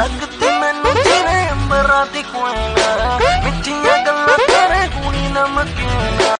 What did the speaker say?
ਲੱਗਦੀ ਮੈਨੂੰ ਜਿਵੇਂ ਅੰਬਰਾਂ ਦੀ ਕੋਇਨਾ ਮਿੱਠੀਆਂ ਗੱਲਾਂ ਤੇਰੇ ਕੁਣੀ ਨਮਕੀਨ